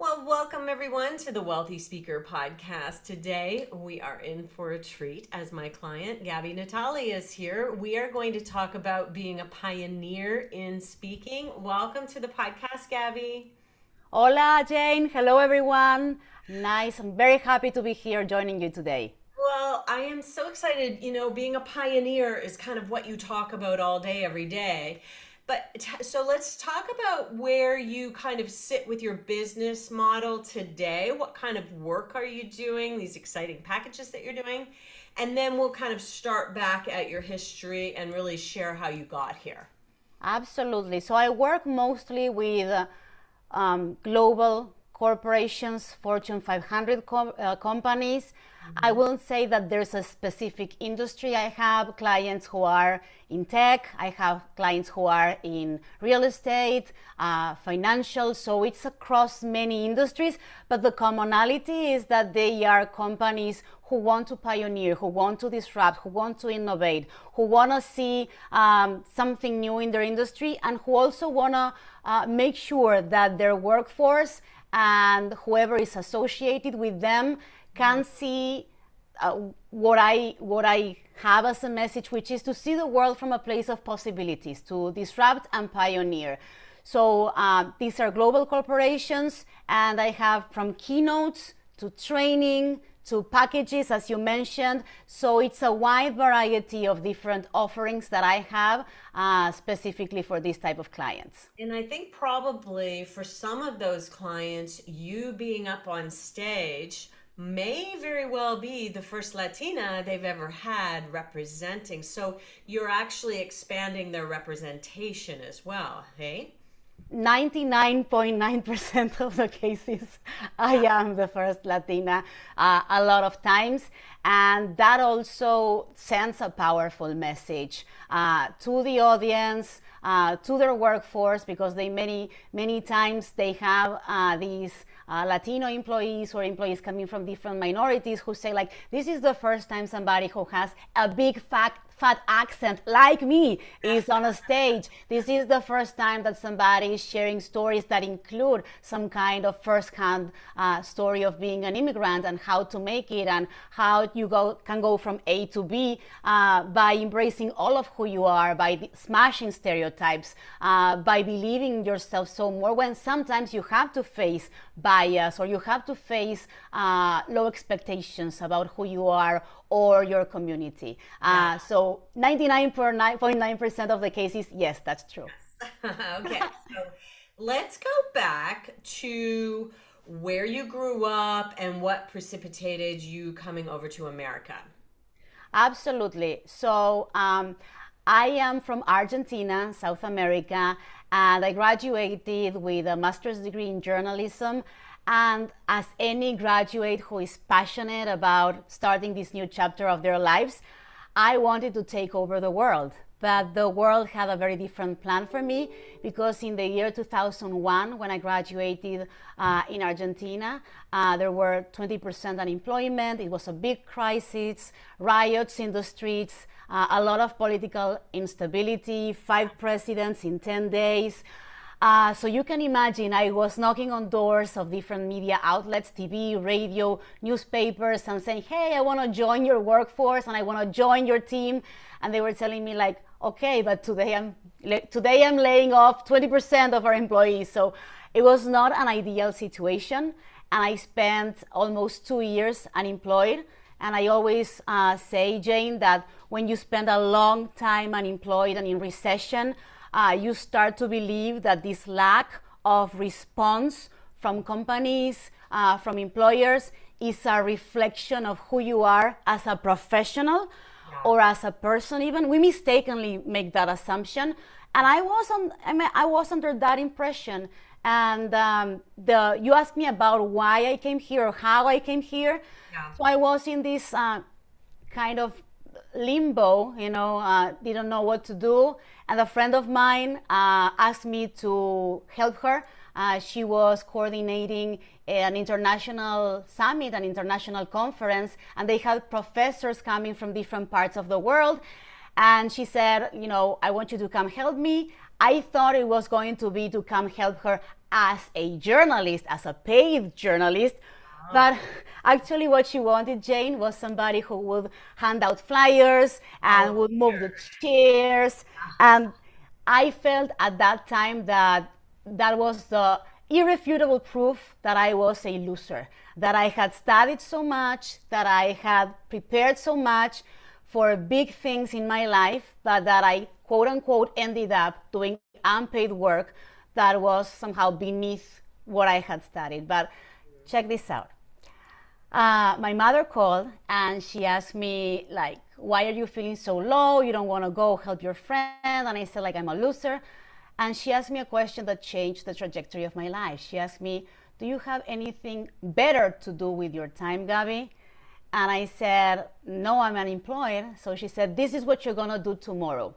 Well, welcome everyone to the Wealthy Speaker Podcast. Today we are in for a treat as my client, Gaby Natale, is here. We are going to talk about being a pioneer in speaking. Welcome to the podcast, Gaby. Hola, Jane. Hello, everyone. Nice. I'm very happy to be here joining you today. Well, I am so excited. You know, being a pioneer is kind of what you talk about all day, every day. But so let's talk about where you kind of sit with your business model today. What kind of work are you doing? These exciting packages that you're doing. And then we'll kind of start back at your history and really share how you got here. Absolutely. So I work mostly with um, global corporations, Fortune 500 com- uh, companies. I won't say that there's a specific industry. I have clients who are in tech, I have clients who are in real estate, uh, financial, so it's across many industries. But the commonality is that they are companies who want to pioneer, who want to disrupt, who want to innovate, who want to see um, something new in their industry, and who also want to uh, make sure that their workforce and whoever is associated with them can see uh, what I what I have as a message, which is to see the world from a place of possibilities, to disrupt and pioneer. So uh, these are global corporations, and I have from keynotes to training to packages, as you mentioned. So it's a wide variety of different offerings that I have uh, specifically for this type of clients. And I think probably for some of those clients, you being up on stage may very well be the first Latina they've ever had representing. So you're actually expanding their representation as well, hey? 99.9% of the cases, I am the first Latina uh, a lot of times. And that also sends a powerful message uh, to the audience, uh, to their workforce, because they many, many times they have uh, these uh, Latino employees or employees coming from different minorities who say like, this is the first time somebody who has a big fat fat accent like me is on a stage. This is the first time that somebody is sharing stories that include some kind of first-hand uh, story of being an immigrant and how to make it and how you go can go from A to B uh, by embracing all of who you are, by smashing stereotypes, uh, by believing yourself so more when sometimes you have to face bias or you have to face uh, low expectations about who you are or your community. Uh, so 99.9% of the cases, yes, that's true. okay, so let's go back to where you grew up and what precipitated you coming over to America. Absolutely. So um, I am from Argentina, South America, and I graduated with a master's degree in journalism and as any graduate who is passionate about starting this new chapter of their lives, I wanted to take over the world. But the world had a very different plan for me because in the year 2001, when I graduated uh, in Argentina, uh, there were 20% unemployment. It was a big crisis, riots in the streets, uh, a lot of political instability, five presidents in 10 days. Uh, so you can imagine I was knocking on doors of different media outlets, TV, radio, newspapers, and saying, hey, I want to join your workforce and I want to join your team. And they were telling me like, okay, but today I'm, today I'm laying off 20% of our employees. So it was not an ideal situation. And I spent almost two years unemployed. And I always uh, say, Jane, that when you spend a long time unemployed and in recession, uh, you start to believe that this lack of response from companies, uh, from employers, is a reflection of who you are as a professional or as a person. Even we mistakenly make that assumption, and I was on. I mean, I was under that impression. And um, the you asked me about why I came here or how I came here. Yeah. So I was in this uh, kind of limbo, you know, uh, didn't know what to do. And a friend of mine uh, asked me to help her. Uh, she was coordinating an international summit, an international conference, and they had professors coming from different parts of the world. And she said, you know, I want you to come help me. I thought it was going to be to come help her as a journalist, as a paid journalist. But actually, what she wanted, Jane, was somebody who would hand out flyers and oh, would move the chairs. And I felt at that time that that was the irrefutable proof that I was a loser, that I had studied so much, that I had prepared so much for big things in my life, but that I quote unquote ended up doing unpaid work that was somehow beneath what I had studied. But check this out. Uh, my mother called and she asked me like why are you feeling so low? You don't want to go help your friend. And i said like i'm a loser. And she asked me a question that changed the trajectory of my life. She asked me do you have anything better to do with your time gaby and i said no i'm unemployed. So she said this is what you're going to do tomorrow.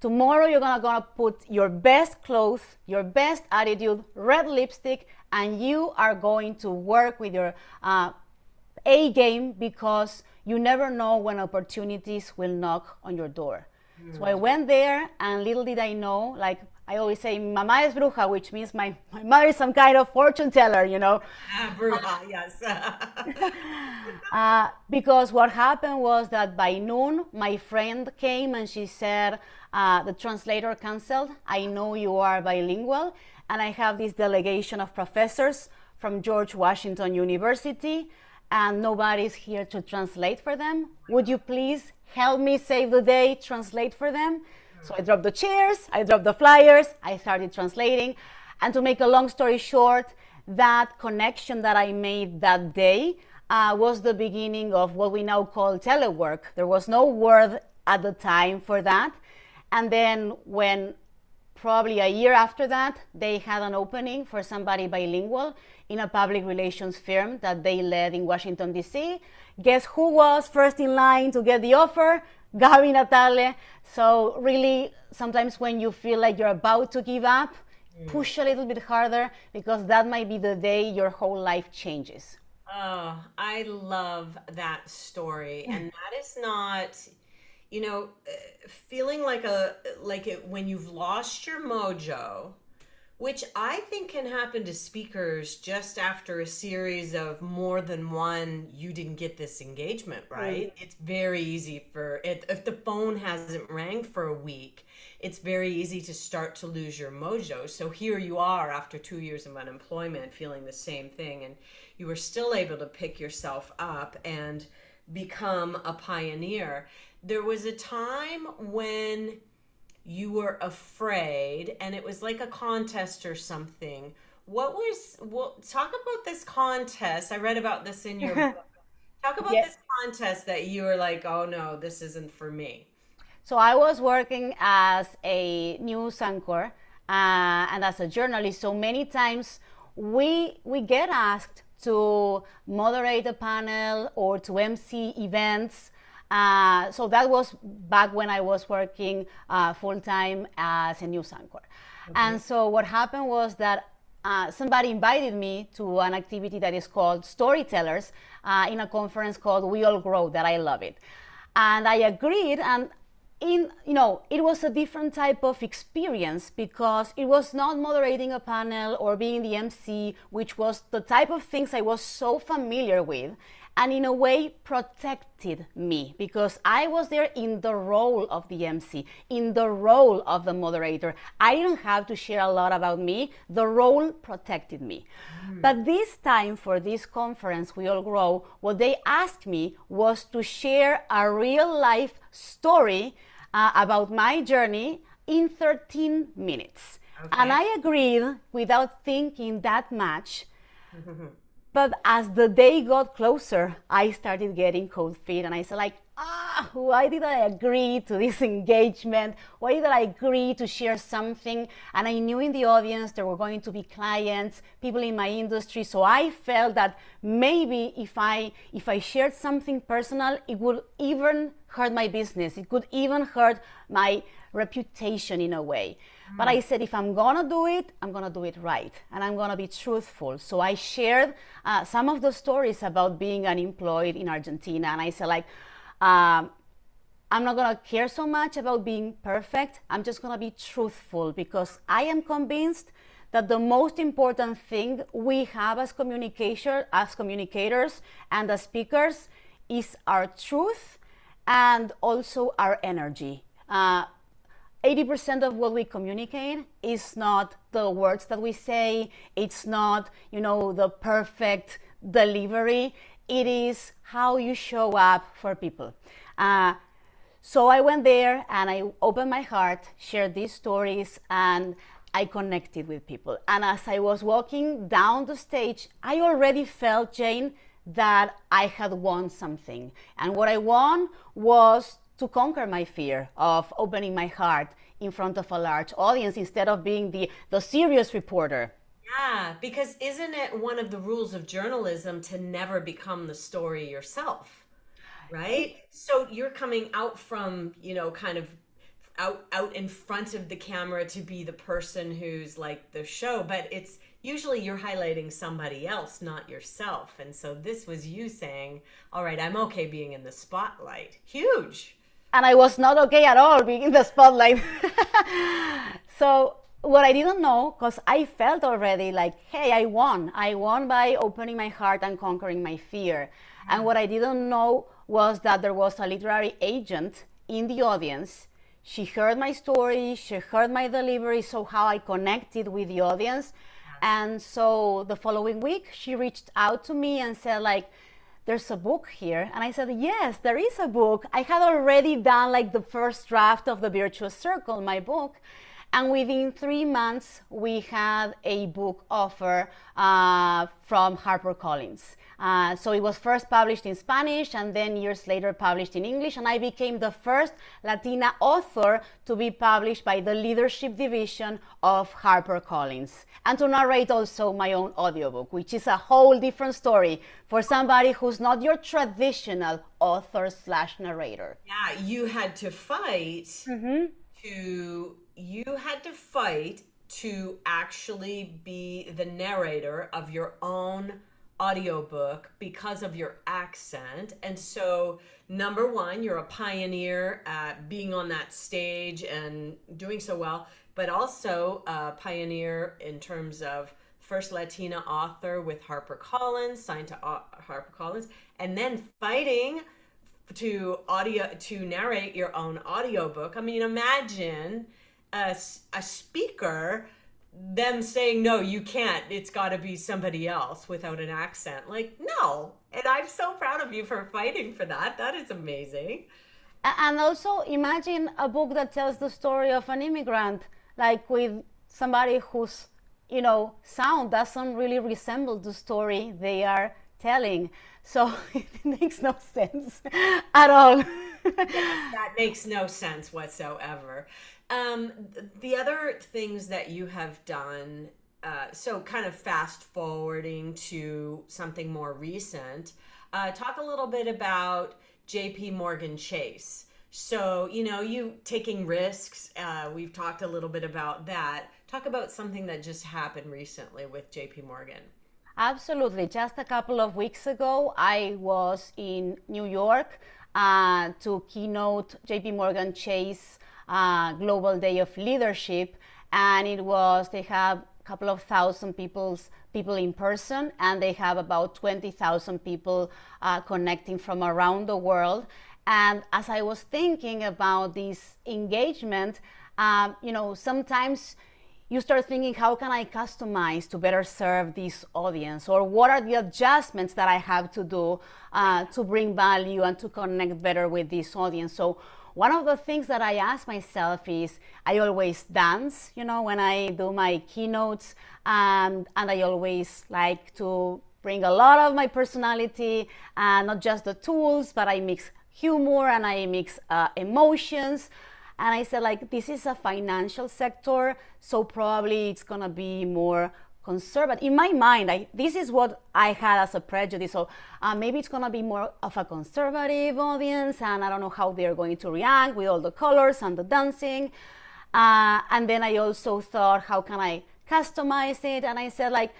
Tomorrow you're gonna, gonna put your best clothes your best attitude red lipstick and you are going to work with your uh, a game because you never know when opportunities will knock on your door. Mm. So I went there, and little did I know, like I always say, mamá es bruja, which means my, my mother is some kind of fortune teller, you know. Ah, bruja, yes. uh, because what happened was that by noon, my friend came and she said, uh, the translator canceled. I know you are bilingual, and I have this delegation of professors from George Washington University and nobody's here to translate for them. Would you please help me save the day, translate for them? So I dropped the chairs, I dropped the flyers, I started translating. And to make a long story short, that connection that I made that day uh, was the beginning of what we now call telework. There was no word at the time for that. And then when probably a year after that, they had an opening for somebody bilingual in a public relations firm that they led in Washington, D.C. Guess who was first in line to get the offer? Gaby Natale. So, really, sometimes when you feel like you're about to give up, mm. push a little bit harder because that might be the day your whole life changes. Oh, I love that story. And that is not, you know, uh, feeling like a, like it when you've lost your mojo which I think can happen to speakers just after a series of more than one you didn't get this engagement right. Mm. it's very easy for it if the phone hasn't rang for a week it's very easy to start to lose your mojo. So here you are after 2 years of unemployment feeling the same thing and you were still able to pick yourself up and become a pioneer. There was a time when you were afraid and it was like a contest or something. What was well talk about this contest. I read about this in your book. Talk about yes. this contest that you were like, "Oh no, this isn't for me." So I was working as a news anchor uh, and as a journalist. So many times we we get asked to moderate a panel or to MC events uh, so that was back when I was working uh, full time as a news anchor. Okay. And so what happened was that uh, somebody invited me to an activity that is called Storytellers uh, in a conference called We All Grow, that I love it. And I agreed, and in you know it was a different type of experience because it was not moderating a panel or being the mc which was the type of things i was so familiar with and in a way protected me because I was there in the role of the MC, in the role of the moderator. I didn't have to share a lot about me, the role protected me. Mm. But this time for this conference, We All Grow, what they asked me was to share a real life story uh, about my journey in 13 minutes. Okay. And I agreed without thinking that much. But as the day got closer, I started getting cold feet and I said like, ah, why did I agree to this engagement? Why did I agree to share something? And I knew in the audience there were going to be clients, people in my industry. So I felt that maybe if I if I shared something personal, it would even hurt my business. It could even hurt my reputation in a way. Mm. But I said, if I'm gonna do it, I'm gonna do it right, and I'm gonna be truthful. So I shared uh, some of the stories about being unemployed in Argentina, and I said, like, um, I'm not going to care so much about being perfect. I'm just going to be truthful because I am convinced that the most important thing we have as communication, as communicators and as speakers is our truth and also our energy. Uh, 80% of what we communicate is not the words that we say, it's not, you know, the perfect delivery. It is how you show up for people. Uh, so I went there and I opened my heart, shared these stories, and I connected with people. And as I was walking down the stage, I already felt, Jane, that I had won something. And what I won was to conquer my fear of opening my heart in front of a large audience instead of being the, the serious reporter. Yeah, because isn't it one of the rules of journalism to never become the story yourself? right so you're coming out from you know kind of out out in front of the camera to be the person who's like the show but it's usually you're highlighting somebody else not yourself and so this was you saying all right i'm okay being in the spotlight huge and i was not okay at all being in the spotlight so what i didn't know because i felt already like hey i won i won by opening my heart and conquering my fear and what i didn't know was that there was a literary agent in the audience. She heard my story, she heard my delivery, so how I connected with the audience. And so the following week, she reached out to me and said, like, there's a book here. And I said, yes, there is a book. I had already done like the first draft of The Virtuous Circle, my book. And within three months, we had a book offer uh, from HarperCollins. Uh, so it was first published in Spanish and then years later published in English. And I became the first Latina author to be published by the leadership division of HarperCollins. And to narrate also my own audiobook, which is a whole different story for somebody who's not your traditional author slash narrator. Yeah, you had to fight mm-hmm. to you had to fight to actually be the narrator of your own audiobook because of your accent. And so, number one, you're a pioneer at being on that stage and doing so well, but also a pioneer in terms of first Latina author with HarperCollins, signed to HarperCollins, and then fighting to audio to narrate your own audiobook. I mean, imagine a, a speaker them saying no you can't. It's got to be somebody else without an accent. Like no. And i'm so proud of you for fighting for that. That is amazing. And also imagine a book that tells the story of an immigrant like with somebody whose you know sound doesn't really resemble the story they are telling. So it makes no sense at all. That makes no sense whatsoever um, the other things that you have done, uh, so kind of fast forwarding to something more recent, uh, talk a little bit about JP Morgan Chase. So, you know, you taking risks, uh, we've talked a little bit about that. Talk about something that just happened recently with JP Morgan. Absolutely. Just a couple of weeks ago, I was in New York uh, to keynote JP Morgan Chase uh, Global Day of Leadership, and it was they have a couple of thousand people's people in person, and they have about twenty thousand people uh, connecting from around the world. And as I was thinking about this engagement, um, you know, sometimes you start thinking, how can I customize to better serve this audience? Or what are the adjustments that I have to do uh, to bring value and to connect better with this audience? So one of the things that I ask myself is I always dance, you know, when I do my keynotes, and, and I always like to bring a lot of my personality, uh, not just the tools, but I mix humor and I mix uh, emotions. And I said, like, this is a financial sector, so probably it's gonna be more conservative. In my mind, I, this is what I had as a prejudice. So uh, maybe it's to be more of a conservative audience, and I don't know how they're going to react with all the colors and the dancing. Uh, and then I also thought, how can I customize it? And I said, like,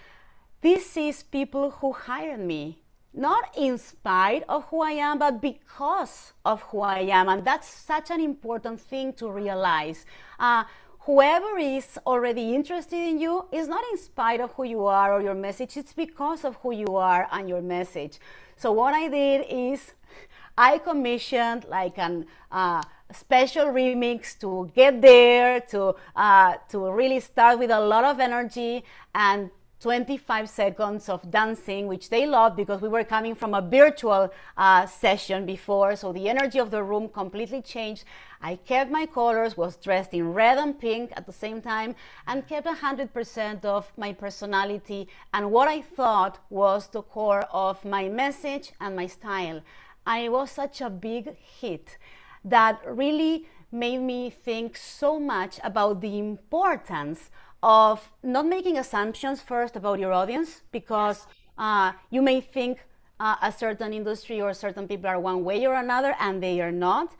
this is people who hired me. Not in spite of who I am, but because of who I am. And that's such an important thing to realize. Uh, whoever is already interested in you is not in spite of who you are or your message, it's because of who you are and your message. So, what I did is I commissioned like an uh, special remix to get there, to, uh, to really start with a lot of energy and 25 seconds of dancing, which they loved because we were coming from a virtual uh, session before. So the energy of the room completely changed. I kept my colors, was dressed in red and pink at the same time, and kept 100% of my personality and what I thought was the core of my message and my style. And it was such a big hit that really made me think so much about the importance of not making assumptions first about your audience because uh, you may think uh, a certain industry or certain people are one way or another and they are not.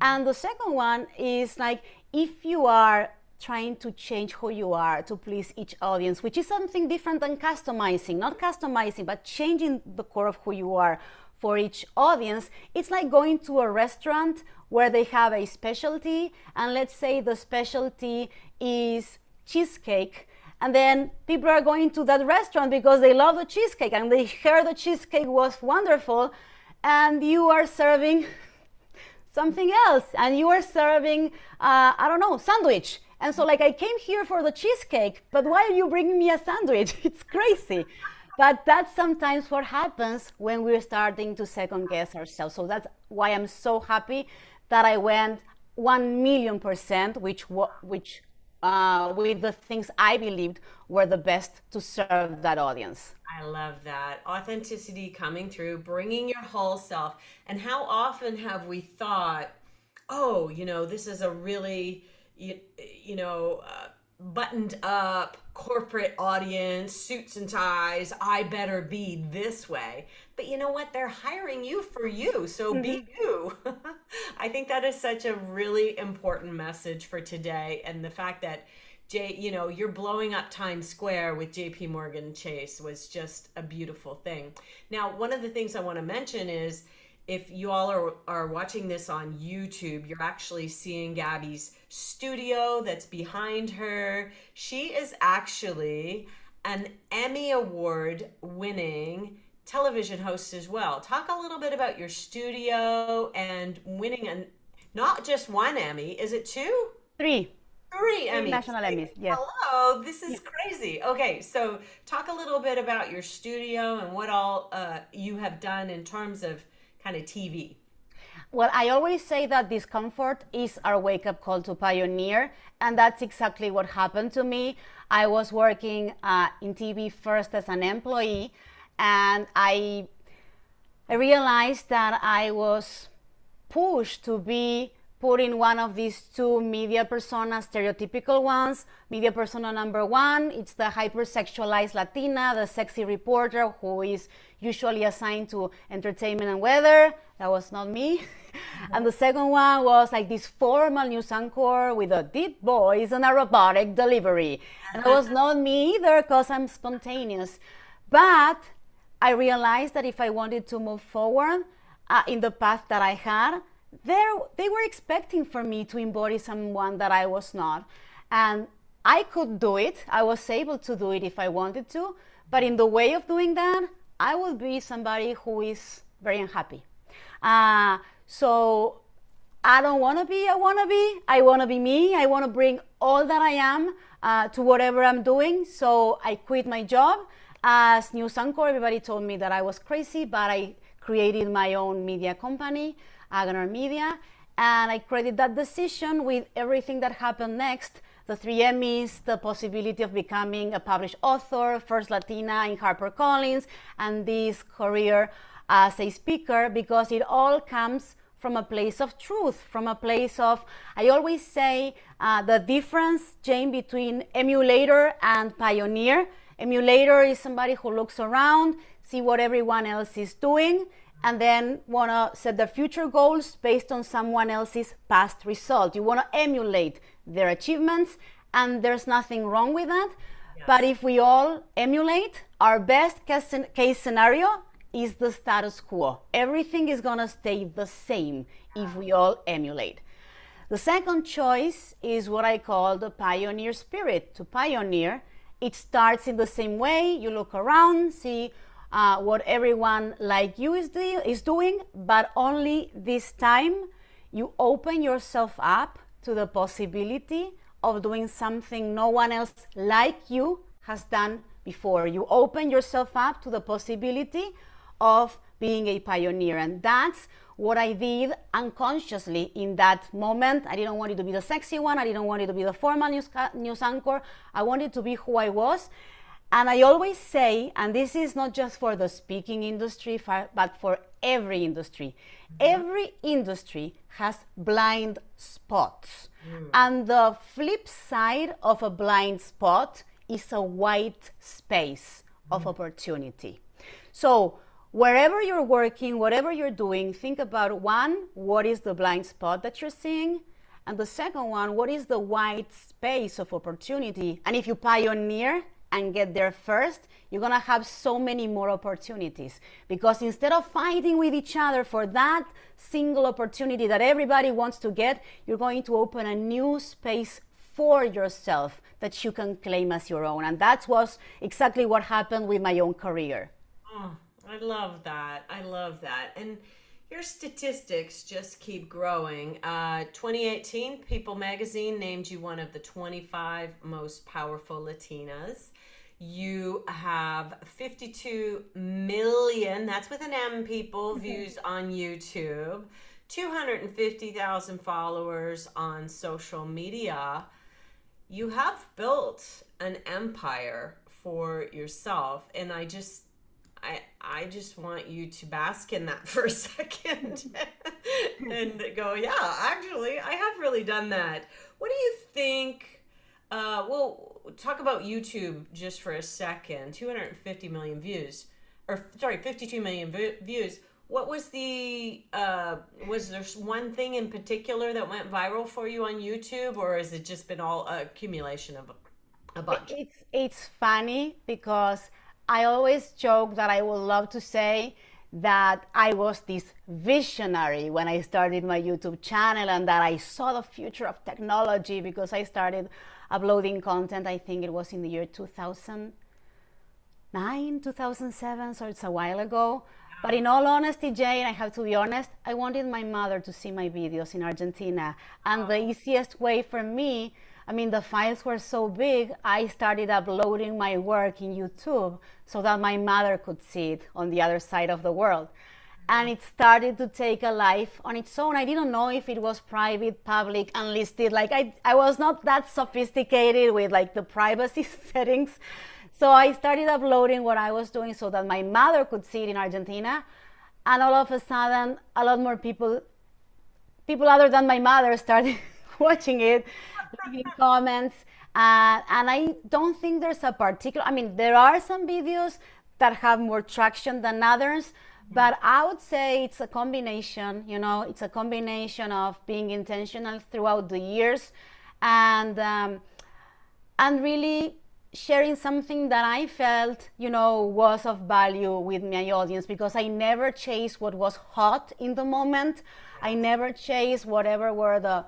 And the second one is like if you are trying to change who you are to please each audience, which is something different than customizing, not customizing, but changing the core of who you are for each audience. It's like going to a restaurant where they have a specialty, and let's say the specialty is cheesecake and then people are going to that restaurant because they love the cheesecake and they heard the cheesecake was wonderful and you are serving something else and you are serving uh, i don't know sandwich. And so like i came here for the cheesecake but why are you bringing me a sandwich? It's crazy. But that's sometimes what happens when we're starting to second guess ourselves. So that's why i'm so happy that i went 1 million percent which which uh, with the things I believed were the best to serve that audience. I love that. Authenticity coming through, bringing your whole self. And how often have we thought, oh, you know, this is a really, you, you know, uh, buttoned up corporate audience, suits and ties, I better be this way. But you know what? They're hiring you for you. So mm-hmm. be you. I think that is such a really important message for today. And the fact that Jay, you know, you're blowing up Times Square with JP Morgan Chase was just a beautiful thing. Now, one of the things I want to mention is if you all are, are watching this on YouTube, you're actually seeing Gaby's studio that's behind her. She is actually an Emmy Award winning television host as well. Talk a little bit about your studio and winning and not just one Emmy, is it two? Three. Three Emmys. National Emmys, yes. Hello, this is crazy. Okay, so talk a little bit about your studio and what all uh, you have done in terms of kind of TV? Well, I always say that discomfort is our wake up call to pioneer, and that's exactly what happened to me. I was working uh, in TV first as an employee, and I, I realized that I was pushed to be put in one of these two media personas, stereotypical ones. Media persona number one, it's the hypersexualized Latina, the sexy reporter who is usually assigned to entertainment and weather. That was not me. Mm-hmm. and the second one was like this formal news anchor with a deep voice and a robotic delivery. And that was not me either because I'm spontaneous. But I realized that if I wanted to move forward uh, in the path that I had, they were expecting for me to embody someone that I was not. And I could do it. I was able to do it if I wanted to. But in the way of doing that, I would be somebody who is very unhappy. Uh, so I don't want to be a wannabe. I want to be me. I want to bring all that I am uh, to whatever I'm doing. So I quit my job as news anchor. Everybody told me that I was crazy, but I created my own media company. Agrandar Media. And I credit that decision with everything that happened next the three Emmys, the possibility of becoming a published author, first Latina in HarperCollins, and this career as a speaker because it all comes from a place of truth, from a place of, I always say uh, the difference, Jane, between emulator and pioneer. Emulator is somebody who looks around, see what everyone else is doing, and then want to set their future goals based on someone else's past result. You want to emulate their achievements, and there's nothing wrong with that. Yes. But if we all emulate, our best case scenario is the status quo. Everything is going to stay the same if we all emulate. The second choice is what I call the pioneer spirit. To pioneer, it starts in the same way. You look around, see uh, what everyone like you is, do- is doing, but only this time you open yourself up to the possibility of doing something no one else like you has done before. You open yourself up to the possibility of being a pioneer. And that's what I did unconsciously in that moment. I didn't want it to be the sexy one. I didn't want it to be the formal news, news anchor. I wanted to be who I was. And I always say, and this is not just for the speaking industry, but for every industry, mm-hmm. every industry has blind spots. Mm. And the flip side of a blind spot is a white space mm. of opportunity. So, wherever you're working, whatever you're doing, think about one, what is the blind spot that you're seeing? And the second one, what is the white space of opportunity? And if you pioneer and get there first, you're gonna have so many more opportunities. Because instead of fighting with each other for that single opportunity that everybody wants to get, you're going to open a new space for yourself that you can claim as your own. And that was exactly what happened with my own career. Oh, I love that. I love that. And your statistics just keep growing. Uh, 2018, People Magazine named you one of the 25 most powerful Latinas. You have 52 million, that's with an M, people, views on YouTube, 250,000 followers on social media. You have built an empire for yourself. And I just I I just want you to bask in that for a second and go, yeah, actually, I have really done that. What do you think? Uh, well, talk about YouTube just for a second. 250 million views, or sorry, 52 million views. What was the uh, was there one thing in particular that went viral for you on YouTube, or has it just been all accumulation of a bunch? It's it's funny because I always joke that I would love to say that I was this visionary when I started my YouTube channel and that I saw the future of technology because I started uploading content. I think it was in the year 2009, 2007, so it's a while ago. But in all honesty, Jane, I have to be honest, I wanted my mother to see my videos in Argentina. And the oh. easiest way for me I mean, the files were so big, I started uploading my work in YouTube so that my mother could see it on the other side of the world. And it started to take a life on its own. I didn't know if it was private, public, unlisted. Like, I, I was not that sophisticated with like the privacy settings. So I started uploading what I was doing so that my mother could see it in Argentina. And all of a sudden, a lot more people, people other than my mother, started watching it leaving comments. Uh, and I don't think there's a particular, I mean, there are some videos that have more traction than others, but I would say it's a combination, you know, it's a combination of being intentional throughout the years and, um, and really sharing something that I felt, you know, was of value with my audience because I never chased what was hot in the moment. I never chased whatever were the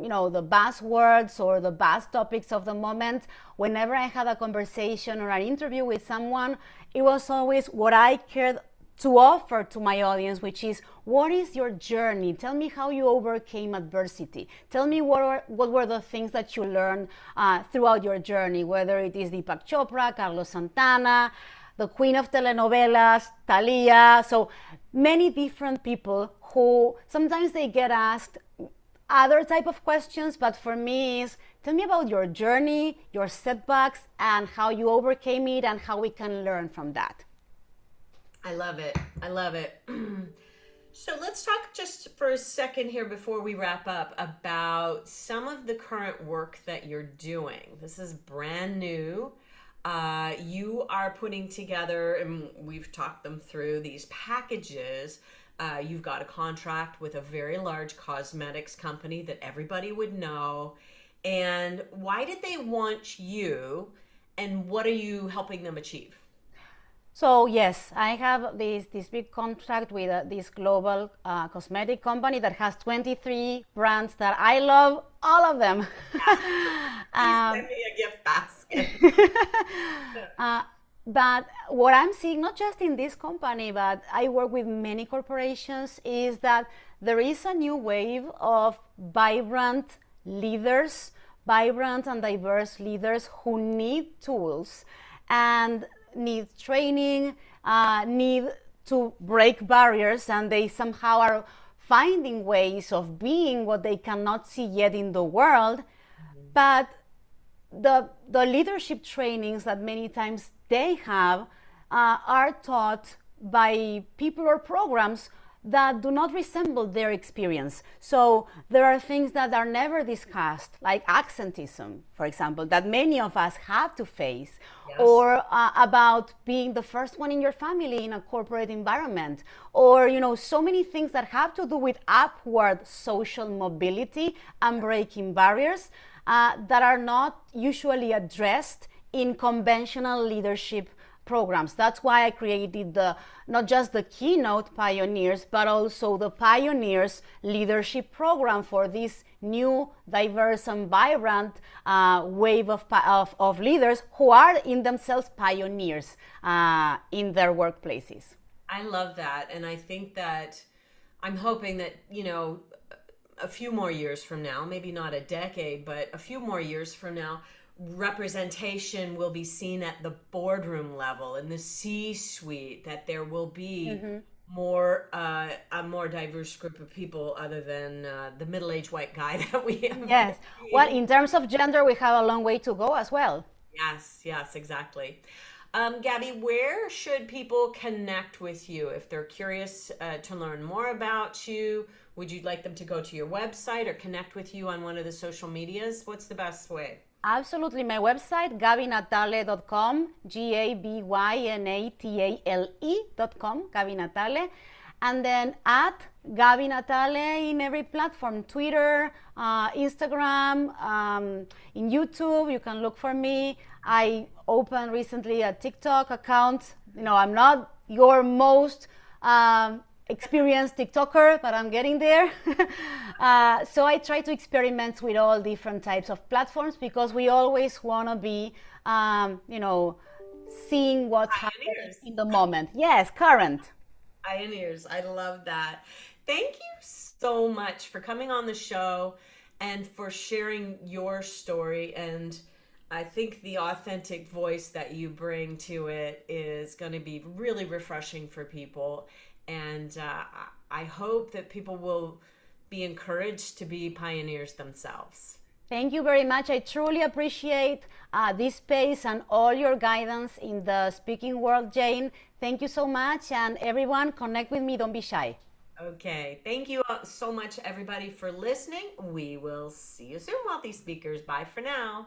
you know the buzzwords or the buzz topics of the moment whenever i had a conversation or an interview with someone it was always what i cared to offer to my audience which is what is your journey tell me how you overcame adversity tell me what were, what were the things that you learned uh, throughout your journey whether it is deepak chopra carlos santana the queen of telenovelas, Thalia. So many different people who sometimes they get asked, other type of questions, but for me is tell me about your journey, your setbacks, and how you overcame it, and how we can learn from that. I love it. I love it. so let's talk just for a second here before we wrap up about some of the current work that you're doing. This is brand new. Uh, you are putting together, and we've talked them through these packages uh, you've got a contract with a very large cosmetics company that everybody would know. And why did they want you? And what are you helping them achieve? So yes, I have this this big contract with uh, this global uh, cosmetic company that has 23 brands that I love all of them. um, send me a gift basket. uh, but what I'm seeing, not just in this company, but I work with many corporations, is that there is a new wave of vibrant leaders, vibrant and diverse leaders who need tools and need training, uh, need to break barriers, and they somehow are finding ways of being what they cannot see yet in the world. Mm-hmm. But the, the leadership trainings that many times they have uh, are taught by people or programs that do not resemble their experience. So there are things that are never discussed, like accentism, for example, that many of us have to face, yes. or uh, about being the first one in your family in a corporate environment, or you know, so many things that have to do with upward social mobility and breaking barriers uh, that are not usually addressed in conventional leadership programs. That's why I created the not just the keynote pioneers, but also the pioneers leadership program for this new, diverse, and vibrant uh, wave of, of, of, leaders who are in themselves pioneers uh, in their workplaces. I love that, and I think that I'm hoping that you know a few more years from now, maybe not a decade, but a few more years from now representation will be seen at the boardroom level in the C suite, that there will be mm-hmm. more uh, a more diverse group of people other than uh, the middle aged white guy that we have. Yes. Well, in terms of gender, we have a long way to go as well. Yes, yes, exactly. Um, Gaby, where should people connect with you if they're curious uh, to learn more about you? Would you like them to go to your website or connect with you on one of the social medias? What's the best way? Absolutely. My website, gabynatale.com, G A B Y N A T A L E.com, Gaby Natale. And then at Gaby Natale in every platform Twitter, uh, Instagram, um, in YouTube. You can look for me. I opened recently a TikTok account. You know, I'm not your most um, experienced TikToker, but I'm getting there. uh, so I try to experiment with all different types of platforms because we always want to be, um, you know, seeing what's Pioneers. happening in the moment. Yes, current. Pioneers. I love that. Thank you so much for coming on the show and for sharing your story and I think the authentic voice that you bring to it is going to be really refreshing for people and uh, I hope that people will be encouraged to be pioneers themselves. Thank you very much. I truly appreciate uh, this space and all your guidance in the speaking world, Jane. Thank you so much. And everyone, connect with me. Don't be shy. Okay. Thank you so much, everybody, for listening. We will see you soon, wealthy speakers. Bye for now.